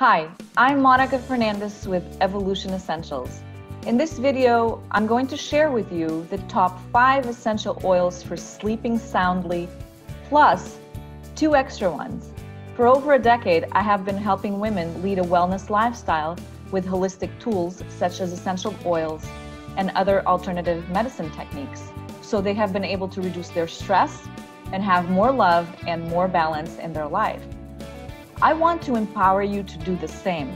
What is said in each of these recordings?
Hi, I'm Monica Fernandes with Evolution Essentials. In this video, I'm going to share with you the top five essential oils for sleeping soundly, plus two extra ones. For over a decade, I have been helping women lead a wellness lifestyle with holistic tools such as essential oils and other alternative medicine techniques. So they have been able to reduce their stress and have more love and more balance in their life. I want to empower you to do the same.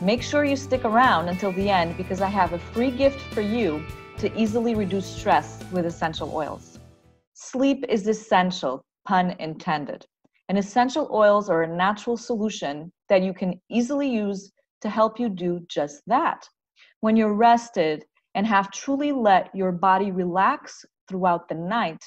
Make sure you stick around until the end because I have a free gift for you to easily reduce stress with essential oils. Sleep is essential, pun intended. And essential oils are a natural solution that you can easily use to help you do just that. When you're rested and have truly let your body relax throughout the night,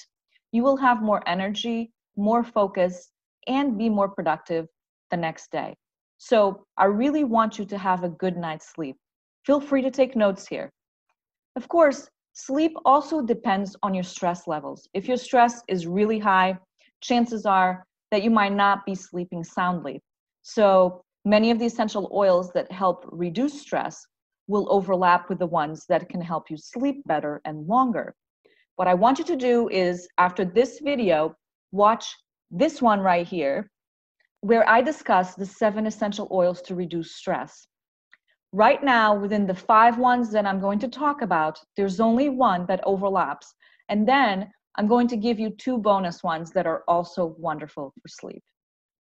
you will have more energy, more focus, and be more productive the next day. So I really want you to have a good night's sleep. Feel free to take notes here. Of course, sleep also depends on your stress levels. If your stress is really high, chances are that you might not be sleeping soundly. So many of the essential oils that help reduce stress will overlap with the ones that can help you sleep better and longer. What I want you to do is after this video, watch this one right here, where I discuss the seven essential oils to reduce stress. Right now, within the five ones that I'm going to talk about, there's only one that overlaps. And then I'm going to give you two bonus ones that are also wonderful for sleep.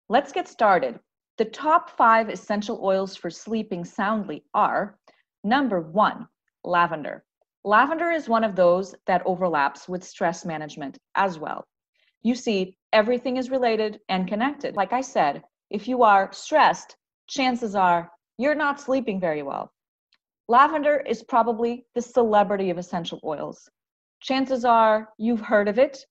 Let's get started. The top five essential oils for sleeping soundly are number one, lavender. Lavender is one of those that overlaps with stress management as well. You see, everything is related and connected. Like I said, if you are stressed, chances are you're not sleeping very well. Lavender is probably the celebrity of essential oils. Chances are you've heard of it,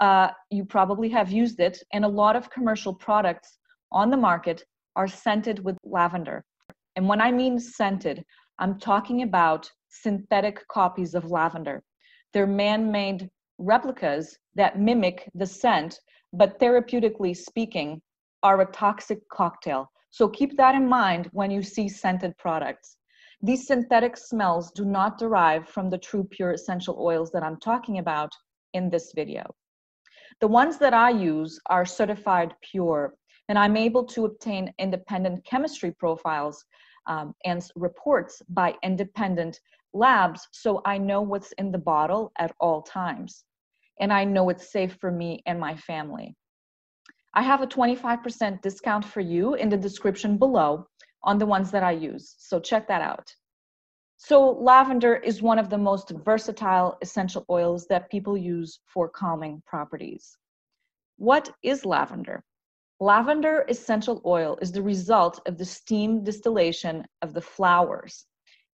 uh, you probably have used it, and a lot of commercial products on the market are scented with lavender. And when I mean scented, I'm talking about synthetic copies of lavender. They're man made replicas that mimic the scent, but therapeutically speaking, are a toxic cocktail. So keep that in mind when you see scented products. These synthetic smells do not derive from the true pure essential oils that I'm talking about in this video. The ones that I use are certified pure, and I'm able to obtain independent chemistry profiles um, and reports by independent labs so I know what's in the bottle at all times. And I know it's safe for me and my family. I have a 25% discount for you in the description below on the ones that I use. So check that out. So lavender is one of the most versatile essential oils that people use for calming properties. What is lavender? Lavender essential oil is the result of the steam distillation of the flowers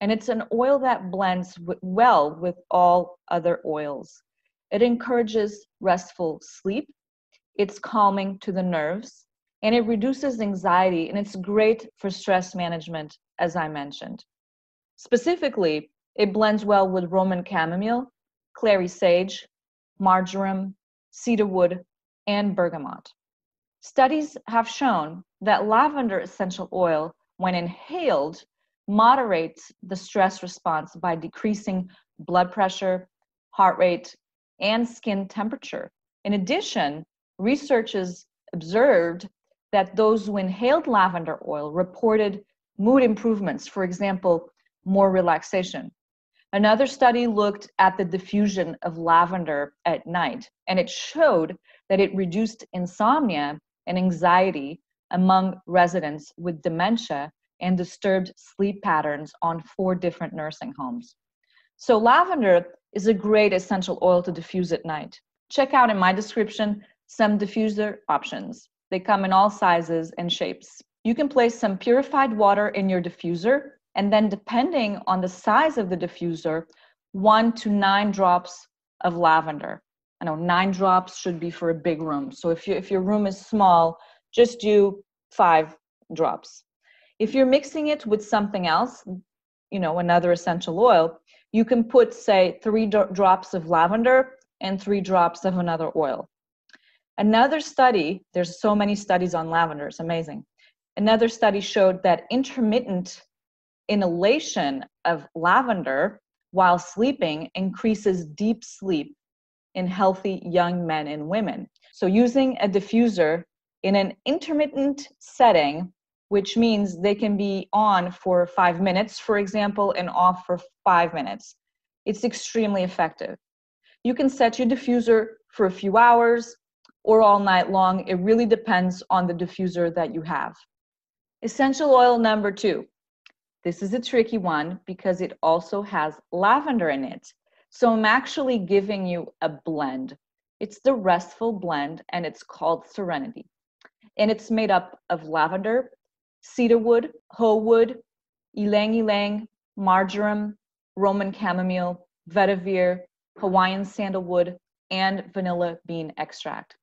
and it's an oil that blends well with all other oils. It encourages restful sleep, it's calming to the nerves, and it reduces anxiety, and it's great for stress management, as I mentioned. Specifically, it blends well with Roman chamomile, clary sage, marjoram, cedarwood, and bergamot. Studies have shown that lavender essential oil, when inhaled, moderates the stress response by decreasing blood pressure, heart rate, and skin temperature. In addition, researchers observed that those who inhaled lavender oil reported mood improvements, for example, more relaxation. Another study looked at the diffusion of lavender at night, and it showed that it reduced insomnia and anxiety among residents with dementia and disturbed sleep patterns on four different nursing homes. So, lavender is a great essential oil to diffuse at night. Check out in my description some diffuser options. They come in all sizes and shapes. You can place some purified water in your diffuser, and then, depending on the size of the diffuser, one to nine drops of lavender. I know nine drops should be for a big room. So if you if your room is small, just do five drops. If you're mixing it with something else, you know, another essential oil, you can put, say, three drops of lavender and three drops of another oil. Another study, there's so many studies on lavender, it's amazing. Another study showed that intermittent inhalation of lavender while sleeping increases deep sleep in healthy young men and women. So, using a diffuser in an intermittent setting, which means they can be on for five minutes, for example, and off for five minutes, it's extremely effective. You can set your diffuser for a few hours or all night long. It really depends on the diffuser that you have. Essential oil number two. This is a tricky one because it also has lavender in it. So I'm actually giving you a blend. It's the restful blend and it's called Serenity. And it's made up of lavender, cedarwood, hoe wood, ylang ylang, marjoram, Roman chamomile, vetiver, Hawaiian sandalwood, and vanilla bean extract.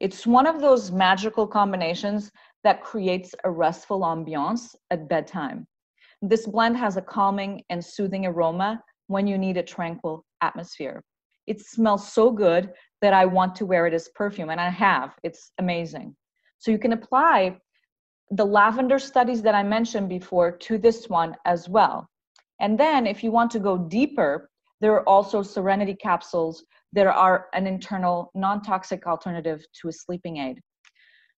It's one of those magical combinations that creates a restful ambiance at bedtime. This blend has a calming and soothing aroma when you need a tranquil atmosphere. It smells so good that I want to wear it as perfume, and I have. It's amazing. So you can apply the lavender studies that I mentioned before to this one as well. And then if you want to go deeper, there are also serenity capsules that are an internal non-toxic alternative to a sleeping aid.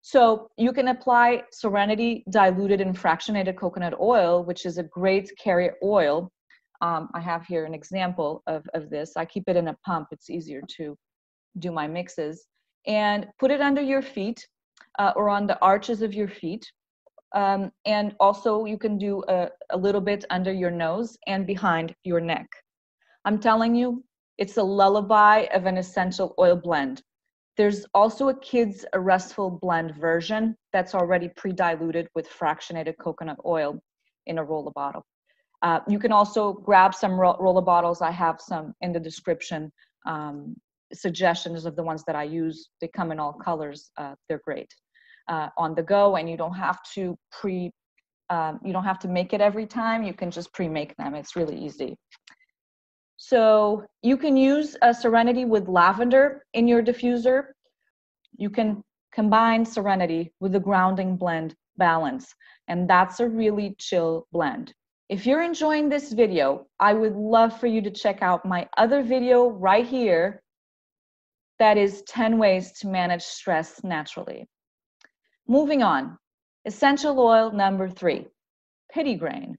So you can apply Serenity diluted in fractionated coconut oil, which is a great carrier oil. Um, I have here an example of, of this. I keep it in a pump. It's easier to do my mixes. And put it under your feet uh, or on the arches of your feet. Um, and also you can do a, a little bit under your nose and behind your neck. I'm telling you, it's a lullaby of an essential oil blend. There's also a kids a restful blend version that's already pre-diluted with fractionated coconut oil in a roller bottle. Uh, you can also grab some ro- roller bottles. I have some in the description. Um, suggestions of the ones that I use. They come in all colors. Uh, they're great uh, on the go, and you don't have to pre. Um, you don't have to make it every time. You can just pre-make them. It's really easy. So you can use Serenity with lavender in your diffuser. You can combine Serenity with the grounding blend balance, and that's a really chill blend. If you're enjoying this video, I would love for you to check out my other video right here that is 10 ways to manage stress naturally. Moving on, essential oil number three, petitgrain.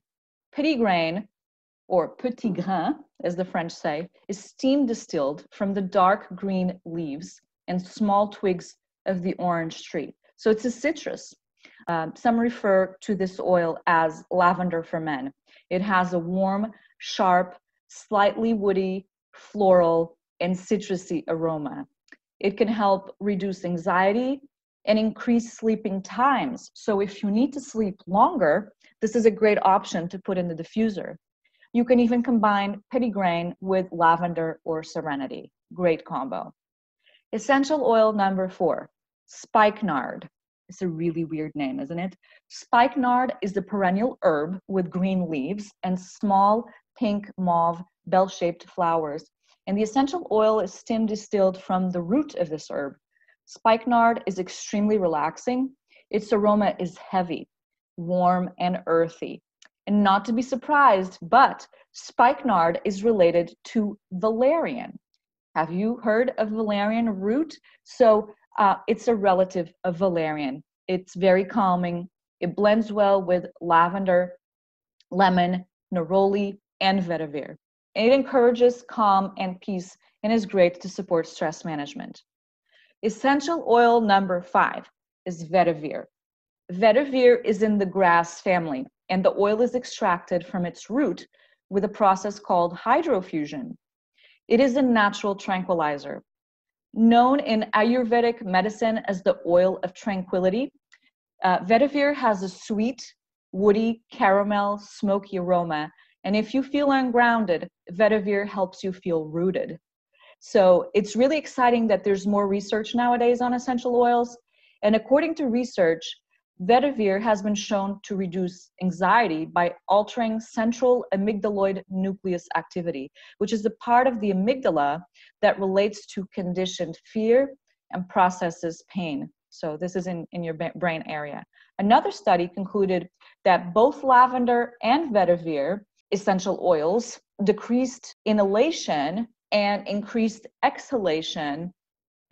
Petitgrain or petit grain, as the French say, is steam distilled from the dark green leaves and small twigs of the orange tree. So it's a citrus. Um, some refer to this oil as lavender for men. It has a warm, sharp, slightly woody, floral, and citrusy aroma. It can help reduce anxiety and increase sleeping times. So if you need to sleep longer, this is a great option to put in the diffuser. You can even combine petitgrain with lavender or serenity. Great combo. Essential oil number four, spikenard. It's a really weird name, isn't it? Spikenard is the perennial herb with green leaves and small pink mauve bell-shaped flowers. And the essential oil is stem distilled from the root of this herb. Spikenard is extremely relaxing. Its aroma is heavy, warm, and earthy. And not to be surprised, but spikenard is related to valerian. Have you heard of valerian root? So uh, it's a relative of valerian. It's very calming. It blends well with lavender, lemon, neroli, and vetiver. It encourages calm and peace and is great to support stress management. Essential oil number five is vetiver. Vetiver is in the grass family and the oil is extracted from its root with a process called hydrofusion. It is a natural tranquilizer. Known in Ayurvedic medicine as the oil of tranquility, uh, vetiver has a sweet, woody, caramel, smoky aroma. And if you feel ungrounded, vetiver helps you feel rooted. So it's really exciting that there's more research nowadays on essential oils. And according to research, Vetiver has been shown to reduce anxiety by altering central amygdaloid nucleus activity, which is the part of the amygdala that relates to conditioned fear and processes pain. So this is in, in your brain area. Another study concluded that both lavender and vetiver essential oils decreased inhalation and increased exhalation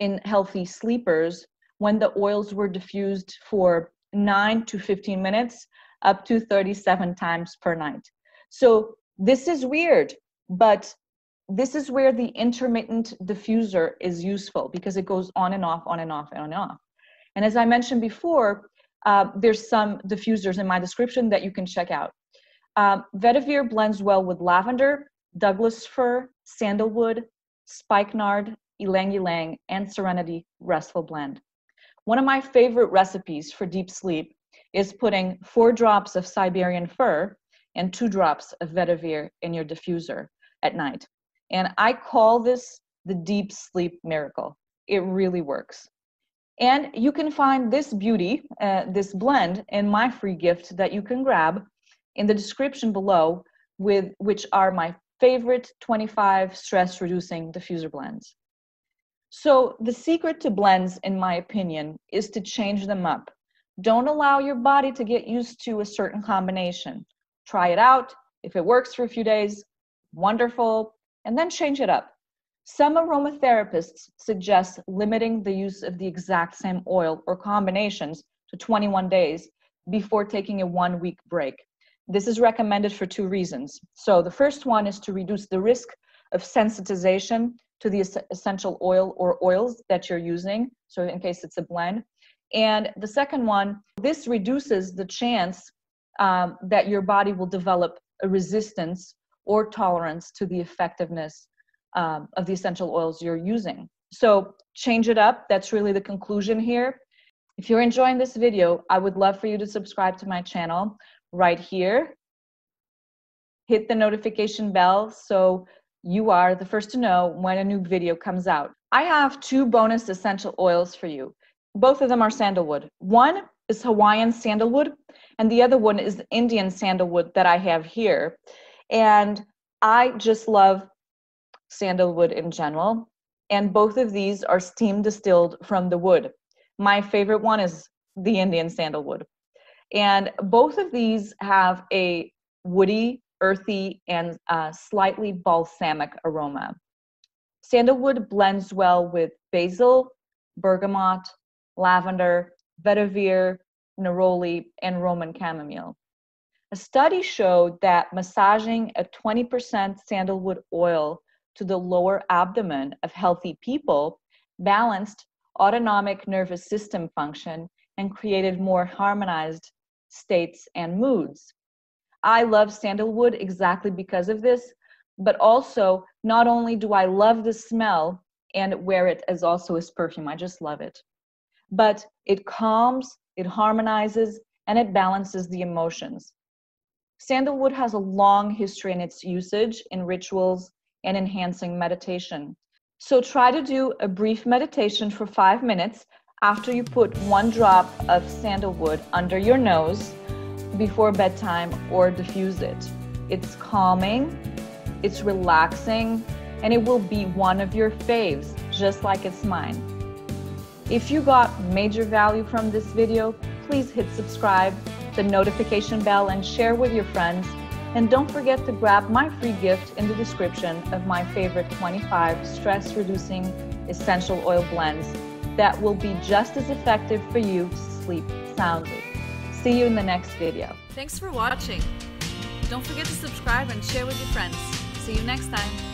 in healthy sleepers when the oils were diffused for 9 to 15 minutes up to 37 times per night. So this is weird, but this is where the intermittent diffuser is useful because it goes on and off, on and off, and on and off. And as I mentioned before, uh, there's some diffusers in my description that you can check out. Um, vetiver blends well with lavender, Douglas fir, sandalwood, spikenard, ylang ylang, and serenity restful blend. One of my favorite recipes for deep sleep is putting four drops of Siberian fir and two drops of vetiver in your diffuser at night. And I call this the deep sleep miracle. It really works. And you can find this beauty, uh, this blend, in my free gift that you can grab in the description below, with which are my favorite 25 stress reducing diffuser blends. So, the secret to blends, in my opinion, is to change them up. Don't allow your body to get used to a certain combination. Try it out. If it works for a few days, wonderful, and then change it up. Some aromatherapists suggest limiting the use of the exact same oil or combinations to 21 days before taking a one week break. This is recommended for two reasons. So, the first one is to reduce the risk of sensitization to the essential oil or oils that you're using, so in case it's a blend. And the second one, this reduces the chance um, that your body will develop a resistance or tolerance to the effectiveness um, of the essential oils you're using. So change it up. That's really the conclusion here. If you're enjoying this video, I would love for you to subscribe to my channel right here. Hit the notification bell so you are the first to know when a new video comes out. I have two bonus essential oils for you. Both of them are sandalwood. One is Hawaiian sandalwood, and the other one is Indian sandalwood that I have here. And I just love sandalwood in general. And both of these are steam distilled from the wood. My favorite one is the Indian sandalwood. And both of these have a woody, earthy, and uh, slightly balsamic aroma. Sandalwood blends well with basil, bergamot, lavender, vetiver, neroli, and Roman chamomile. A study showed that massaging a 20% sandalwood oil to the lower abdomen of healthy people balanced autonomic nervous system function and created more harmonized states and moods. I love sandalwood exactly because of this, but also not only do I love the smell and wear it as also as perfume, I just love it, but it calms, it harmonizes, and it balances the emotions. Sandalwood has a long history in its usage in rituals and enhancing meditation. So try to do a brief meditation for five minutes after you put one drop of sandalwood under your nose before bedtime or diffuse it. It's calming, it's relaxing, and it will be one of your faves, just like it's mine. If you got major value from this video, please hit subscribe the notification bell and share with your friends. And don't forget to grab my free gift in the description of my favorite 25 stress reducing essential oil blends that will be just as effective for you to sleep soundly. See you in the next video. Thanks for watching. Don't forget to subscribe and share with your friends. See you next time.